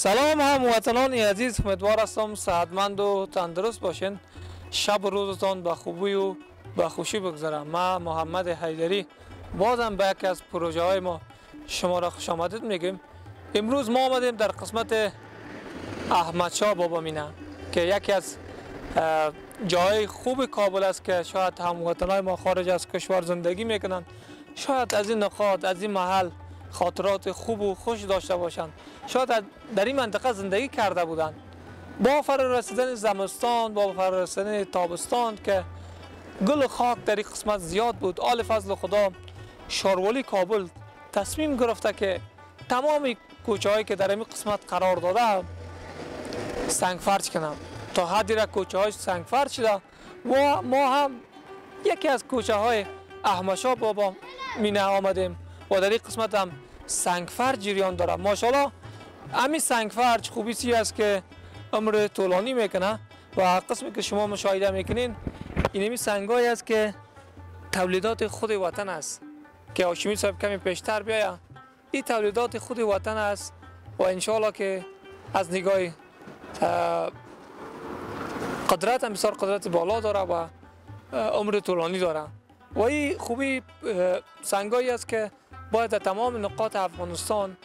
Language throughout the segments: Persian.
سلام هموطنان عزیز امیدوار هستم صحتمند و تندرست باشین. شب و روزتان به خوبی و به خوشی بگذره ما محمد حیدری بازم به یکی از پروژه های ما شما را خوش آمدید میگیم. امروز ما آمدیم در قسمت احمد شاه بابا مینه که یکی از جای خوب کابل است که شاید هموطنان ما خارج از کشور زندگی می‌کنن شاید از این نقاط از این محل خاطرات خوب و خوش داشته باشند. شاید در این منطقه زندگی کرده بودند با فرا رسیدن زمستان با فرا رسیدن تابستان که گل و خاک در این قسمت زیاد بود آل فضل خدا شاروالی کابل تصمیم گرفته که تمام کوچه هایی که در این قسمت قرار داده سنگ فرش کنم تا حدی را کوچه های سنگ فرش شده و ما هم یکی از کوچه های احمشا بابا مینه آمدیم و در این قسمت هم سنگ فرش جریان داره. ماشاءالله همین سنگ فرش خوبی سی است که عمر طولانی می‌کنه و قسمی که شما مشاهده می‌کنین اینمی سنگایی است که تولیدات خود وطن است که هاشمی صاحب کمی پیشتر بیاید این تولیدات خود وطن است و انشالله که از نگاه اه، قدرت هم بسیار قدرت بالا داره و عمر طولانی داره و این خوبی سنگایی است که باید در تمام نقاط افغانستان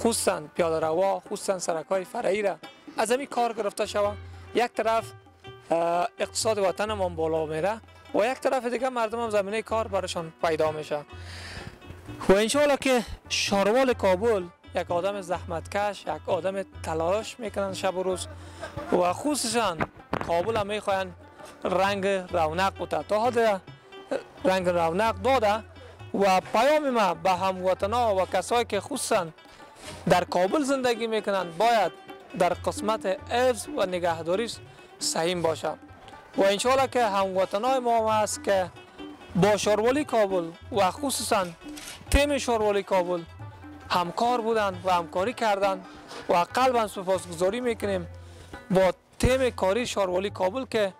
خصوصا پیاده روا خصوصا سرک های فرعی را. از همین کار گرفته شود یک طرف اقتصاد وطن بالا میره و یک طرف دیگه مردم هم زمینه کار برشان پیدا میشه. و انشاءالله که شاروال کابل یک آدم زحمتکش یک آدم تلاش می‌کنن شب و روز. و خصوصا کابل هم می‌خواین رنگ رونق بوده. تا حد رنگ رونق داده و پیام ما به هموطنا و کسایی که خصوصا در کابل زندگی می‌کنن باید در قسمت حفظ و نگهداری سهیم باشه و انشاءالله که هموطنای ما هم هست که با شاروالی کابل و خصوصا تیم شاروالی کابل همکار بودن و همکاری کردن و قلبا سپاسگزاری می‌کنیم با تیم کاری شاروالی کابل که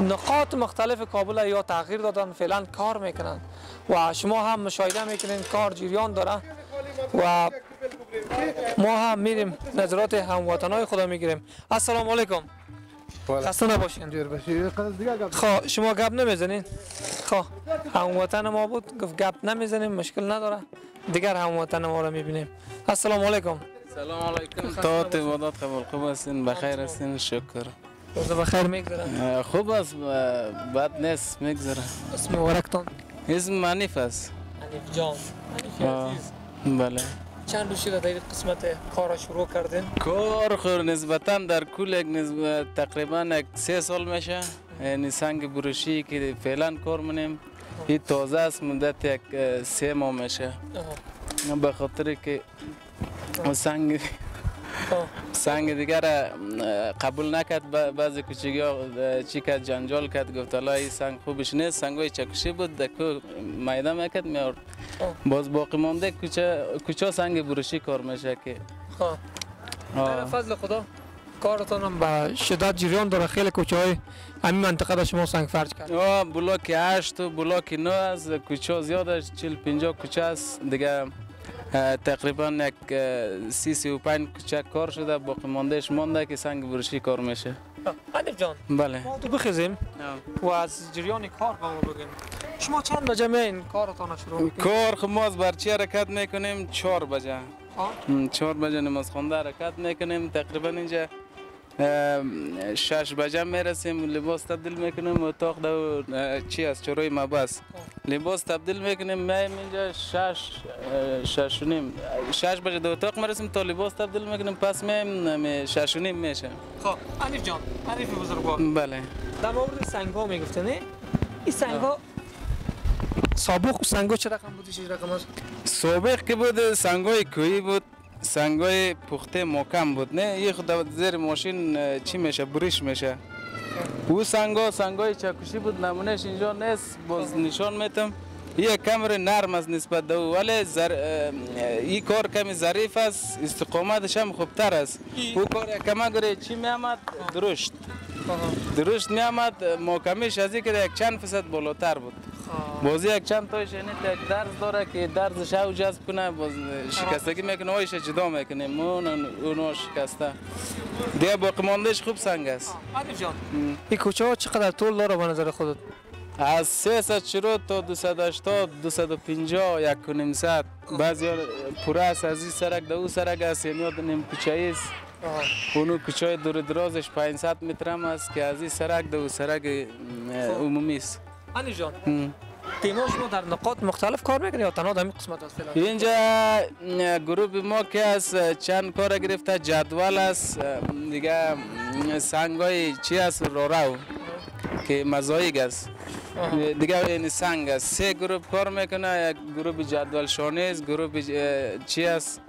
نقاط مختلف کابل یا تغییر دادن فعلا کار می‌کنن و شما هم مشاهده می‌کنین کار جریان داره و ما هم میریم نظرات هموطنای خدا می‌گیریم. السلام علیکم. خسته نباشین. دیر خب شما گپ نمی‌زنین. خب هموطن ما بود. گفت گپ نمی‌زنیم مشکل نداره. دیگر هموطن ما رو می‌بینیم. السلام علیکم. سلام علیکم. تا تبادات قبول. خوب هستین؟ بخیر هستین؟ شکر. روز بخیر میگذره. خوب است. بد نیست. میگذره. اسم مبارکتان. اسم منیف است. حنیف جان. حنیف آه. عزیز. بله. چند روز شده در قسمت کار شروع کردین؟ کار خور نسبتا در کل یک نسبت تقریبا سه سال میشه. یعنی سنگ بروشی که فعلا کار منیم این تازه است مدت یک سه ماه میشه. به خاطر که سنگ. سنگ دیگر قبول نکرد. بعضی کوچگی ها چی کرد جنجال کرد گفت حالا این سنگ خوبش نیست. سنگ های چکشی بود دکو میده می‌کرد میارد. باز باقی مانده کوچه کوچه سنگ بروشی کار میشه که ها به آه. فضل خدا کارتان هم به شدت جریان داره خیلی کوچه های همین منطقه در شما سنگ فرج کرد آه بلاک هشت و بلاک نو از کوچه زیاد است چل پنجاه کوچه است دیگه تقریبا یک سی سی و پنج کوچه کار شده باقی ماندهش مانده که سنگ بروشی کار میشه حنیف جان بله ما تو بخیزیم و از جریان کار با ما بگیم شما چند بجه این کارتان رو شروع می‌کنید کار خب ما از برچی حرکت می‌کنیم چهار بجه. چهار بجه نماز خونده حرکت می‌کنیم تقریبا اینجا شش بجه می‌رسیم. لباس تبدیل می‌کنیم اتاق دو چی است چروی مباس لباس تبدیل می‌کنیم میم اینجا شش شش و نیم. شش بجه دو اتاق می‌رسیم تا لباس تبدیل می‌کنیم پس میم شش و نیم میشه. خب حنیف جان حنیف بزرگوار. بله. در مورد سنگ ها می‌گفته نه؟ این سنگ ها سابق سنگ ها چه رقم بودی چه رقم است؟ سابق که بود سنگای کویی بود سنگای پخته محکم بود نه؟ یه خود زیر ماشین چی میشه؟ بریش میشه. او سنگا سنگای چکشی بود نمونهش اینجا نیست باز نشان میتم یه کمر نرم است نسبت به او ولی زر... این کار کمی ظریف است استقامتش هم خوبتر است. او کار کمه گره چی میامد درشت. درشت میامد محکمیش از این که یک چند فیصد بالاتر بود. بازی یک چند تایش یعنی یک درز داره که درزش او جذب کنه باز شکستگی می‌کنه آیش جدا می‌کنه. مون اونو شکسته. دیگه باقی ماندهش خوب سنگ است. عارف جان. این کوچه ها چقدر طول داره به نظر خودت؟ از 300 شروع تا 280 250 یک و نیم ساعت بعضی ها پوره است از این سرک در او سرک است یعنی نیم کوچه است. اونو کوچه های دور درازش 500 متر هم است که از این سرک در او سرک عمومی است. علی جان. تیما شما در نقاط مختلف کار می‌کنی یا تنها در این قسمت است اینجا گروه ما که است چند کار گرفته جدول است دیگه سنگ چی است رو که مزایگ است دیگه این سنگ است سه گروه کار می‌کنه یک گروه جدول شانه است گروه چی است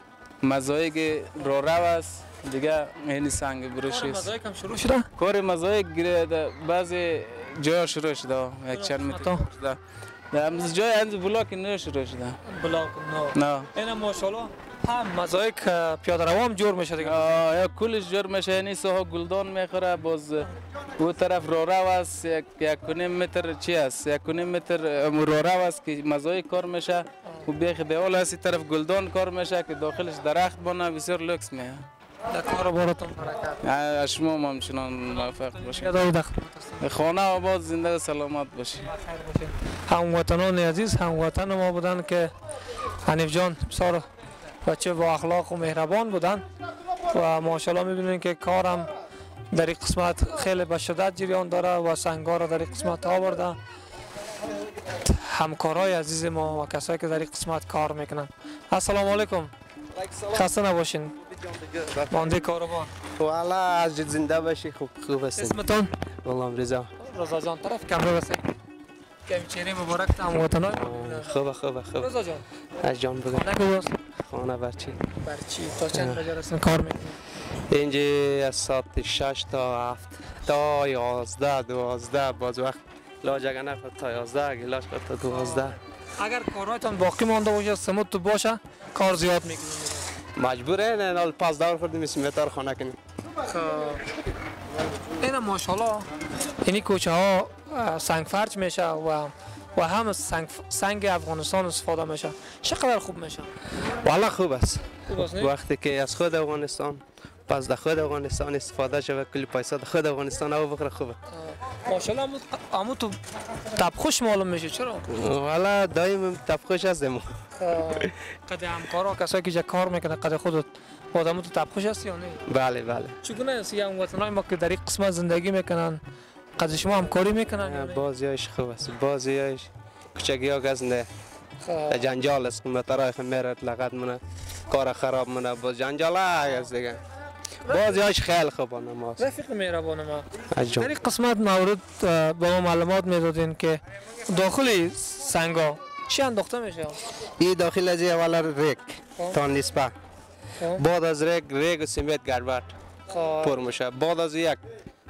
مزایگ رو است دیگه این سنگ بروش کار است مزایک هم شروع شده کار مزایگ گره- بعضی جا شروع شده. یک چند متر؟ شده در جای انز بلاک نه شروع شده. بلاک نو نه. اینا ماشاءالله هم مزایک پیاده رو هم جور میشه دیگه. آه، کلش جور میشه. یعنی سوها گلدان می‌خوره. باز او طرف رو رو است. یک یک نیم متر چی است؟ یک و نیم متر ام، رو رو است که مزای کار میشه. و بیخ دیوال است. این طرف گلدان کار میشه که داخلش درخت بانه. بسیار لکس میه. کار بارتون برکت شما هم همچنان موفق باشید. خانه آباد زنده سلامت باشید هموطنان عزیز هموطن ما بودن که حنیف جان بسیار بچه با اخلاق و مهربان بودن و ماشاءالله می‌بینید که کارم در این قسمت خیلی به شدت جریان داره و سنگا را در این قسمت آورده همکارای عزیز ما و کسایی که در این قسمت کار می‌کنن السلام علیکم خسته نباشین مانده کاروبار والا از زنده باشی خوب خوب هستین اسمتون؟ والله رضا. رضا جان طرف کمره بسه. کمی چهره مبارک هموطنان ما ببینن. خوبه خوبه خوبه. رضا جان. از جان بگم نگو خانه برچی بر چی؟ تا چند بجه رسن کار می‌کنی. اینجا از ساعت شش تا هفت. تا یازده دوازده باز وقت لاجگه نفر تا یازده گلاش کرد تا دوازده. اگر کارهایتان باقی مانده باشه سمت تو باشه کار زیاد می‌کنیم مجبوره؟ نه نال پاس دور کردیم اسمیتار خانه کنیم. این ماشاءالله. اینی کوچه ها سنگ فرج میشه و و هم سنگ, سنگ افغانستان استفاده میشه. چقدر خوب میشه. والا خوب است؟ وقتی که از خود افغانستان پس در خود افغانستان استفاده شود کلی پیسه در خود افغانستان او بخره خوبه. ماشاءالله امو, امو تو تبخوش معلوم میشه چرا؟ والا دایم تفخوش هستیم. قد همکارا کسایی که کار می‌کنه قد خودت آدمو تو تبخوش هست یا نه؟ بله بله. چگونه است یا وطنای ما که در این قسمت زندگی می‌کنن قد شما همکاری می‌کنن؟ بازیش خوب است بازیش کوچگی ها گزنده. خب. جنجال است که مترای میرد لغت منه کار خراب منه باز جنجال است دیگه. بازیش خیلی خوب نماز رفیق مهربان ما. در این قسمت مورد به ما معلومات می‌دادین که داخل سنگا چی انداخته میشه؟ این داخل از اولا ریک خب. تا نسبه خب. بعد از ریک ریک و سمیت گربت خب. پر میشه. بعد از یک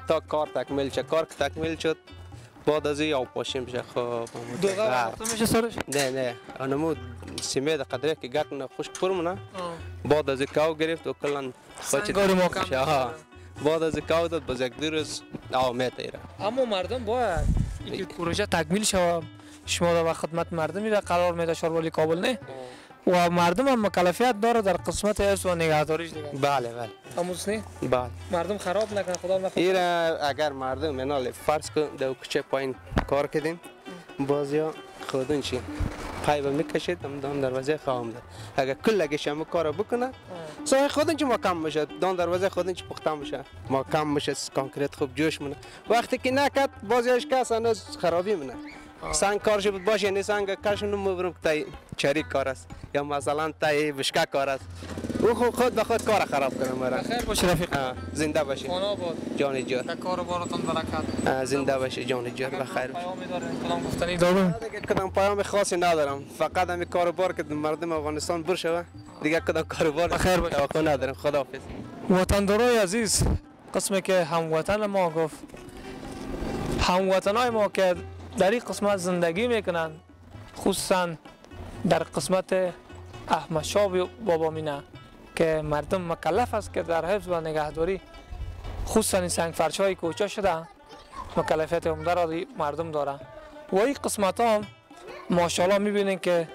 تا کار تکمیل شد کار تکمیل شد. بعد از این آب پاشی میشه خب میشه سرش؟ نه نه. آنمو سمیت قدره که گرد نه خوش پر منه آه. بعد از کاو گرفت و کلان محکم میشه. آها. بعد از کاو داد باز یک دو روز آو میتیره اما مردم باید اینکه پروژه تکمیل شود شما در خدمت مردمی را قرار میده شاروالی کابل نه. و مردم هم مکلفیت داره در قسمت ارث و نگهداریش دیگه بله بله اموس نه بله مردم خراب نکنه خدا نکنه ایره اگر مردم منال فرض کن در کوچه پایین کار کردیم باز یا خودون چی پای به می‌کشید هم دان دروازه خواهم اگر کل اگه شما بکنه سای خودون چی مکم میشه دان دروازه خودون چی پخته میشه مکم میشه کانکریت خوب جوش منه وقتی که نکد باز یاش کس هنوز خرابی منه سنگ کارش بود باشه یعنی سنگ کارش نمی‌برم که تای چریک کار است. یا مثلا تای بشکه کار است. او خود خود به خود کار خراب کنه مرا خیر باشه. رفیق. زنده باشه خانه آباد. جان جان. در کار و بارتان برکت. آه، زنده باشه جان جان اگر بخیر. پیامی داره کدام گفتنی دارم. دیگه کدام پیام خاصی ندارم. فقط همین کاروبار که مردم افغانستان بر شوه. دیگه کدام کاروبار بخیر باشه. توقع ندارم. خداحافظ. وطندارای عزیز قسمی که هموطن ما گفت. هموطنای ما که در این قسمت زندگی می‌کنن خصوصا در قسمت احمد شاه بابا مینه که مردم مکلف است که در حفظ و نگهداری خصوصا این سنگ فرش های کوچه شده مکلفیت عمده را مردم داره و این قسمت ها ماشاءالله می‌بینین که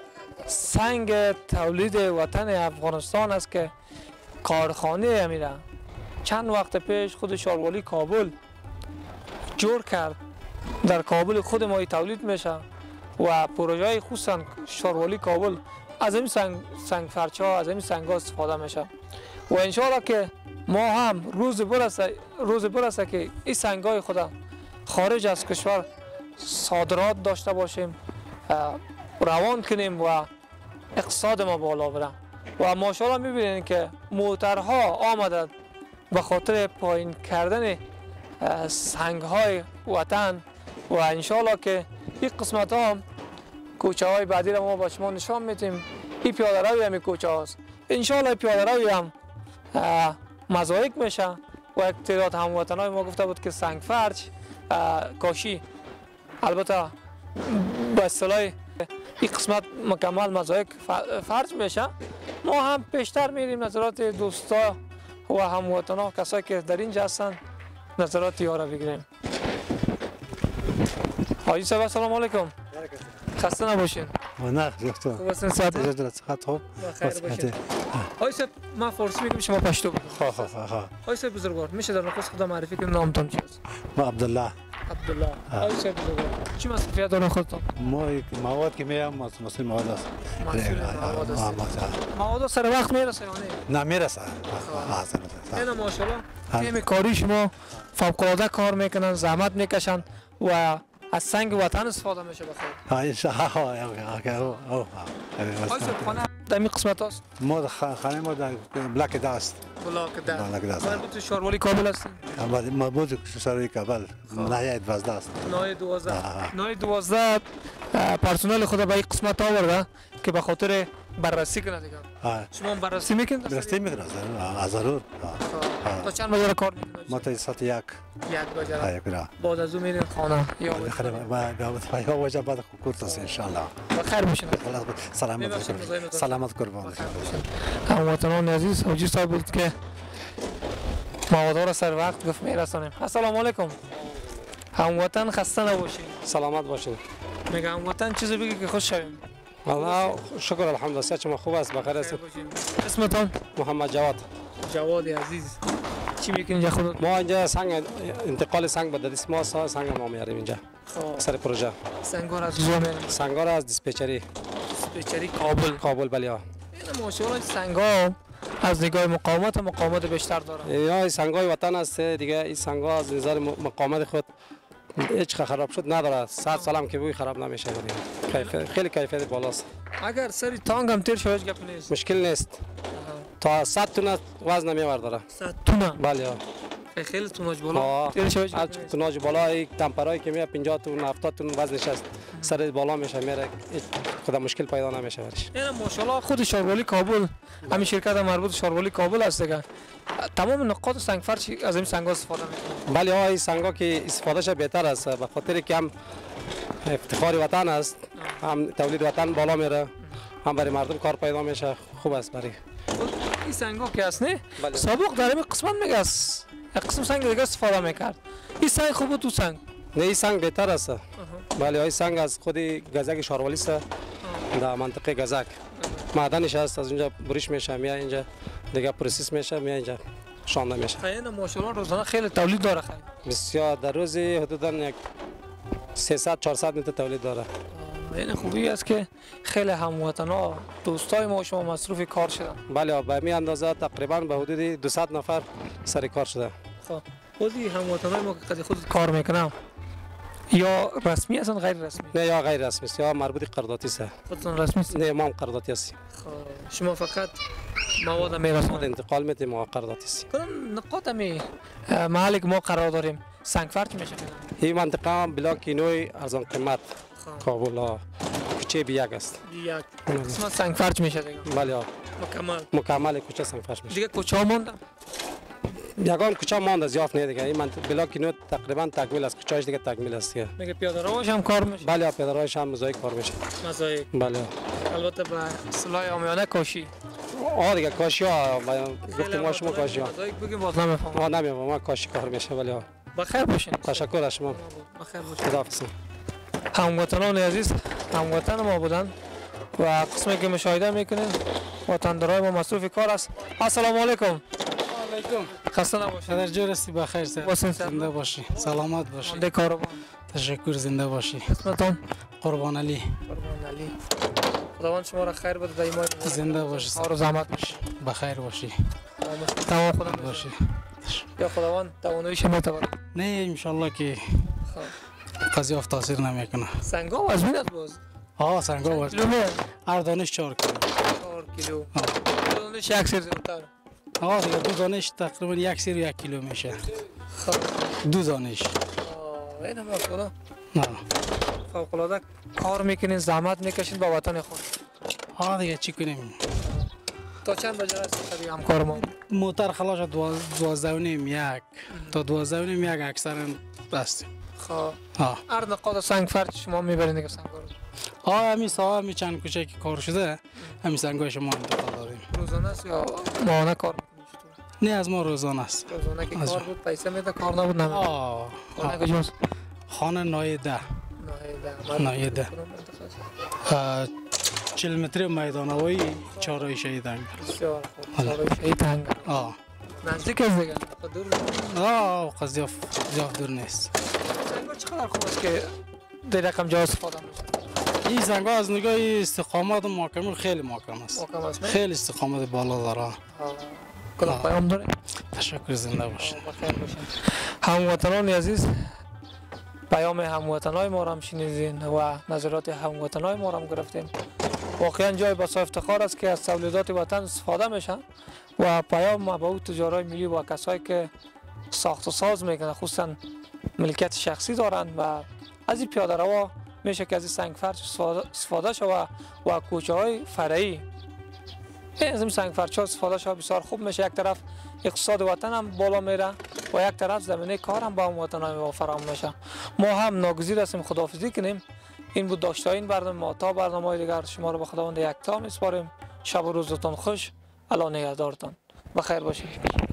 سنگ تولید وطن افغانستان است که کارخانه میره چند وقت پیش خود شاروالی کابل جور کرد در کابل خود ما تولید میشه و پروژه خصوصا شاروالی کابل از این سنگ, سنگ فرچه ها از این سنگ ها استفاده میشه. و انشاءالله که ما هم روز برسه روز برسه که این سنگ های خدا خارج از کشور صادرات داشته باشیم روان کنیم و اقتصاد ما بالا بره. و ماشاءالله می‌بینید که موترها آمدد به خاطر پایین کردن سنگ های وطن و انشالله که این قسمت ها کوچه های بعدی را ما با شما نشان میتیم این پیاده روی هم کوچه هاست. انشالله پیاده روی هم مزایک میشه و یک تعداد هموطن های ما گفته بود که سنگ فرچ کاشی. البته به اصطلاح این قسمت مکمل مزایک فرج میشه. ما هم پیشتر میریم نظرات دوستا و هموطن ها کسایی که در اینجا هستن نظرات ها را بگیریم. حاجی صاحب سلام علیکم. خسته نباشین. نه دکتر. خوب هستین صحت؟ صحت خوب؟ خیر باشین. حاجی صاحب ما فارسی میگم شما پشتو خواه خواه خواه صاحب بزرگوار میشه در نخست خدا معرفی کنید نامتون چیست ما عبدالله. عبدالله. حاجی صاحب بزرگوار چی مسئولیت دارن خودتون؟ ما یک مواد که میام مسئول مواد است. مواد سر وقت می‌رسه یا نه؟ نه می‌رسه. اینا ماشاءالله. تیم کاری شما فوق العاده کار می‌کنن زحمت می‌کشن و از سنگ وطن استفاده میشه بخیر ها در این قسمت هست ما خانه ما در بلاک داست بلاک بلاک داست مربوط شاروالی کابل هستیم ما بود سروی کابل نهایت 12 است دوازده آه. نای دوازده پرسنل خود به این قسمت آورده که به خاطر بررسی کنه دیگه ها شما بررسی می‌کنید درستی می‌کنه ضرور تا چند بجه را کار می‌کنید ما تا ساعت یک. یک را بعد از اون میرین خانه. یا خیلی ما با وجه بعد کورت است ان شاء الله بخیر باشین سلامت مزاحمتون. سلامت قربان هموطنان عزیز حاجی صاحب بود که مواد را سر وقت گفت میرسانیم. السلام علیکم. هموطن خسته نباشین سلامت باشین میگه هموطن چیزی بگی که خوش شویم. والله شکر الحمدلله. شما خوب است. بخیر. است. اسمتون محمد جواد. جواد عزیز. چی می‌کنین اینجا خودت ما اینجا سنگ انتقال سنگ به دست ما سنگ ما میاریم اینجا خب. سر پروژه. سنگار از کجا سنگار از دیسپچری بچری کابل. کابل بلی ها این ماشاءالله سنگا از نگاه مقاومت مقاومت بیشتر داره یا سنگای وطن است دیگه این سنگا از نظر م- مقاومت خود هیچ خراب شد نداره. 100 سال هم که بوی خراب نمیشه. دیگه. خیلی کیفیت بالاست. اگر سری تانگ هم تیر شوش گپ نیست. مشکل نیست. تا 100 تن وزن نمیور داره صد تونه بله ها. خیلی توناج بالا از. توناژ بالا یک دمپرایی که میاد 50 تن 70 تن وزنش است سر بالا میشه میره خدا مشکل پیدا نمیشه برش این ماشاءالله خود شاروالی کابل همین شرکت مربوط شاروالی کابل است دیگه تمام نقاط سنگ فرش از این سنگ استفاده می‌کنه بله ها این سنگا که استفادهش بهتر است به خاطر که هم افتخار وطن است هم تولید وطن بالا میره هم برای مردم کار پیدا میشه خوب است برای این سنگ ها که هست نه بله. سابق در این قسمت میگه است یک قسم سنگ دیگه استفاده می‌کرد این سنگ خوب بود تو سنگ نه این سنگ بهتر است بله های سنگ از خود گزک شاروالی است در منطقه گزک معدنش هست از اونجا بریش میشه میاد اینجا دیگه process میشه میاد اینجا شانده میشه خیلی ماشاءالله روزانه خیلی تولید داره خیلی بسیار در روزی حدودا یک 300 400 متر تولید داره این خوبی است که خیلی هموطن ها دوستای ما و شما مصروف کار شدن. بله به می اندازه تقریبا به حدود 200 نفر سر کار شده خب خودی هموطن های ما که خود کار می‌کنم. یا رسمی هستن غیر رسمی؟ نه یا غیر رسمی است یا مربوط قراردادی است. خودتون رسمی است نه ما هم قراردادی هستیم. خب شما فقط مواد ما میرسونید انتقال میتیم ما قراردادی هستیم. کدام نقاط می محلی که ما قرار داریم. سنگ فرچ میشه. این منطقه هم بلاک نوی ارزان قیمت. کابل ها کوچه بیاگ است. یک. قسمت سنگ فرچ میشه دیگه. بله. مکمل. مکمل کوچه سنگ فرش میشه. دیگه کوچه مونده یگان کوچه ماند از یافت نه دیگه. این منطقه بلاک نو تقریبا تکمیل است. کوچهش دیگه تکمیل است دیگه. میگه پیاده روش هم کار میشه؟ بله ها، پدرایش هم مزایک کار میشه. مزایک بله. البته به اصطلاح عامیانه کاشی. آه دیگه کاشی ها. گفتیم ما شما کاشی ها. مزایک بگیم باز نمیفهم ما نمیفهم ما کاشی کار میشه ها. بخیر باشین. تشکر از شما. بخیر باشین خداحافظ. هموطنان عزیز هموطن ما بودن و قسمی که مشاهده می‌کنین وطندارای ما مصروف کار است. السلام علیکم. علیکم خسته نباشید. در جور هستی بخیر سر. سر. زنده باشی. سلامت باشی. کاروان تشکر زنده باشی. اسمتان قربان علی. قربان علی. خداوند شما را خیر بده ماه زنده باشی و زحمت باشی بخیر باشی. تمام خدا باشی. یا خداوند تواناییش می‌تواند نه انشالله که قضیه تاثیر نمی‌کنه سنگا وزمین است باز آه سنگا می هر دانش چهار کیلو 4 کیلو دونش یک زیادتر آه دیگه دو دانش تقریبا یک سیر یک کیلو میشه خب دو دانش آه، این هم خدا نه فوق العاده کار می‌کنین زحمت می‌کشین با وطن خود آه دیگه چی کنیم تا چند بجه خیلی همکار ما موتر خلاص دو- دوازده و نیم یک تا دوازده و نیم یک اکثرا بستیم خب. هر نقاط سنگ فرد شما می‌برین دیگه سنگ آه همین ساعت همین چند کوچه که کار شده. همین سنگای شما انتقال داریم. روزانه است یا ماهانه کار؟ نه از ما روزانه است. روزانه که از- کار بود پیسه میده کار نبود نمیده. آه خانه. کجاست؟ خانه نایده. کدوم منطقه است؟ چل متر میدانوایی چهارای شهیدنگ بسیار خوب. سالای شهید هنگر آه. نزدیک است دیگه. خود دور. آه قضیه دور نیست. چقدر خوب است که در رقم جا استفاده میشه این زنگ از نگاه استقامت و محکمی خیلی محکم است؟ خیلی استقامت بالا داره. آه. پیام داره تشکر زنده باشین. هموطنان عزیز پیام هموطنای ما را هم شنیدین و نظرات هموطنای ما را هم گرفتین. واقعا جای بسا افتخار است که از تولیدات وطن استفاده میشن و پیام ما به او تجارای ملی و کسایی که ساخت و ساز می‌کنن خصوصا ملکیت شخصی دارند و از این پیاده روا میشه که از این سنگ فرش استفاده- شود و کوچه های فرعی از این سنگ فرش ها استفاده شود بسیار خوب میشه. یک طرف اقتصاد وطن هم بالا میره و یک طرف زمینه کار هم با هم وطنای ما فراهم میشه. ما هم ناگزیر هستیم خداحافظی کنیم. این بود داشته این برنامه ما. تا برنامه های دیگر شما رو به خداوند یکتا میسپاریم. شب و روزتان خوش. الله نگهدارتان. بخیر باشید.